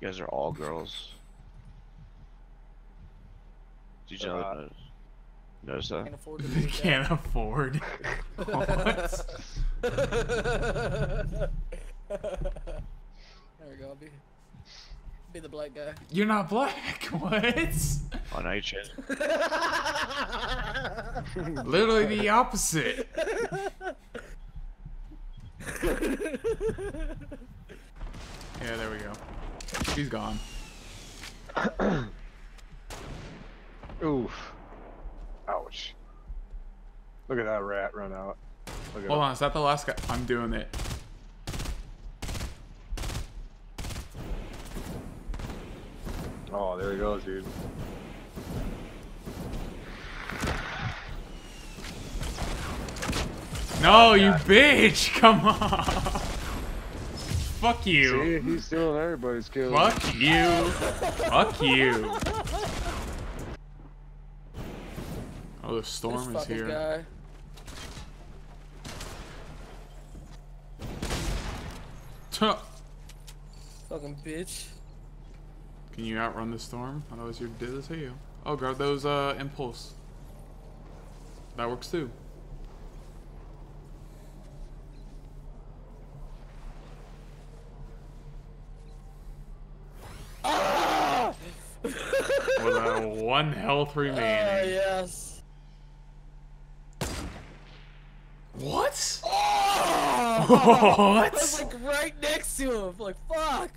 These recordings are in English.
You guys are all girls. Did you They're know uh, not. Notice that? Can't afford to Can't afford. there we go. I'll be, be the black guy. You're not black. What? Oh, now you. Literally the opposite. Yeah, there we go. She's gone. Oof. Ouch. Look at that rat run out. Look at Hold on, is that the last guy? I'm doing it. Oh, there he goes, dude. No, you bitch! Come on! Fuck you! See, he's stealing everybody's kills. Fuck you! Fuck you! Oh, the This storm is here. guy. Tuh. Fucking bitch. Can you outrun the storm? I thought it was your did this. Oh, grab those uh impulse. That works too. With a one health Oh, remaining. yes. What? What? I was like right next to him. Like, fuck.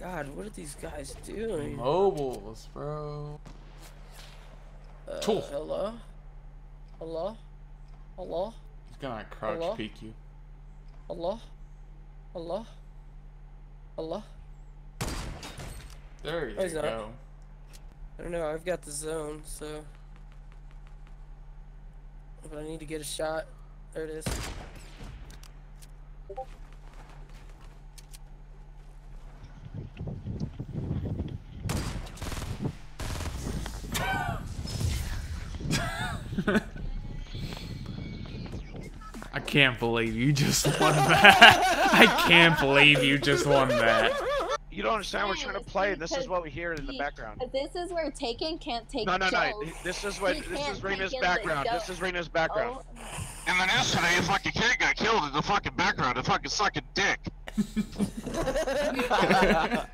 God, what are these guys doing? Mobiles, bro. Uh, Tool. hello? Hello? Hello? Gonna crouch Hello? peek you. Allah. Allah. Allah. There you Oh, not. go. I don't know, I've got the zone, so. But I need to get a shot. There it is. I can't believe you just won that. I can't believe you just won that. You don't understand. We're trying to play, and this is what we hear in the background. This is where Taken can't take No, no, no. jokes. This is what. He This can't is Rena's take in the background. This is Rena's background. Oh, And then yesterday, a fucking kid got killed in the fucking background. A fucking sucking dick.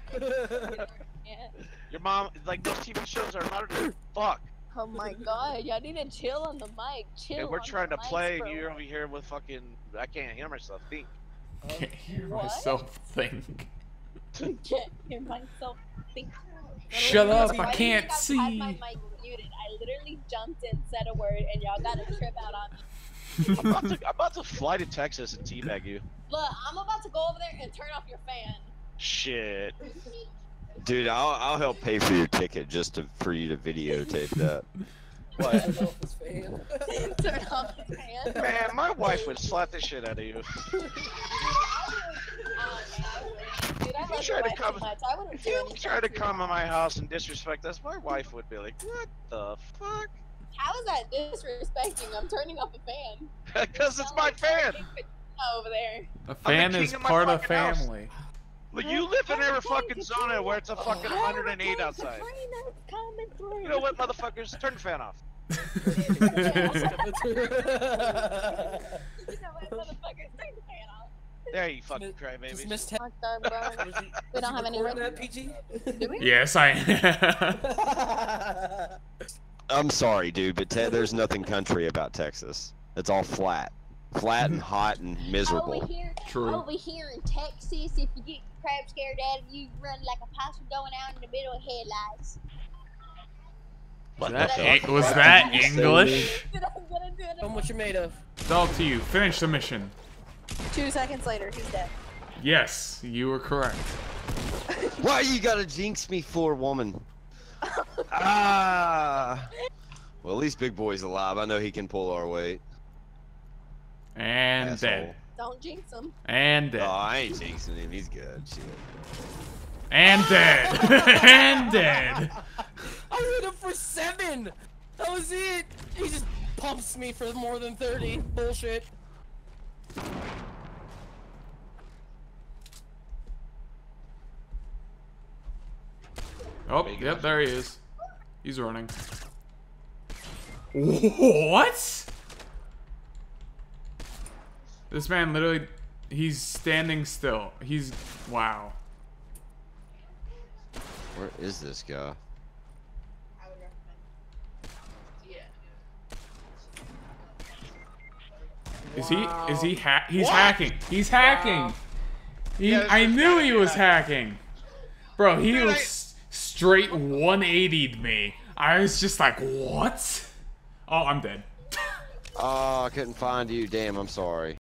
Your mom, like those TV shows are louder than fuck. Oh my god, y'all need to chill on the mic. Chill. And we're on trying the to mics, play, bro. and you're over here with fucking. I can't hear myself think. Can't hear What? myself think. Can't hear myself think. Shut up, I can't I've see. had my mic muted? I literally jumped in, said a word, and y'all got a trip out on me. I'm about to, I'm about to fly to Texas and teabag you. Look, I'm about to go over there and turn off your fan. Shit. Dude, I'll I'll help pay for your ticket just to for you to videotape that. What? Turn off his fan. the fan. Man, my wife would slap the shit out of you. Dude, I If you love try to wife come- so much. I wouldn't If do you try to to come her. to my house and disrespect us, my wife would be like, "What the fuck?" How is that disrespecting? I'm turning off the fan. Because it's my like fan. Over there. A fan is part of family. house. Family. Like you live in every fucking zona where it's a fucking Oh, 108 outside. Katrina's coming through. You know what, motherfuckers? Turn the fan off. You know what, motherfuckers? Turn the fan off. There you fucking Just crybabies. missed Fuck. We don't have any room. that PG? Do we? yes, I am. I'm sorry, dude, but te- there's nothing country about Texas. It's all flat, flat and hot and Over miserable. here, True. over here in Texas, if you get crab scared at it, you run like a possum going out in the middle of headlights. What That the was that did you say, English? I'm gonna do it Tell what you're made of. It's all to you. Finish the mission. Two seconds later, he's dead. Yes, you were correct. Why you gotta jinx me for, woman? ah. Well, at least Big Boy's alive. I know he can pull our weight. And Asshole. dead. Don't jinx him. And dead. Oh, I ain't jinxing him. He's good. Shit. And ah! dead. and dead. I hit him for seven. That was it. He just pumps me for more than 30. Bullshit. Oh, yep, there he is. He's running. What? This man literally, he's standing still. He's, wow. Where is this guy? Is he, is he ha- he's hacking. He's hacking. He, Yeah, I knew he was hacking. hacking. Bro, he Dude, was I- s- straight 180'd me. I was just like, what? Oh, I'm dead. Oh, I couldn't find you. Damn, I'm sorry.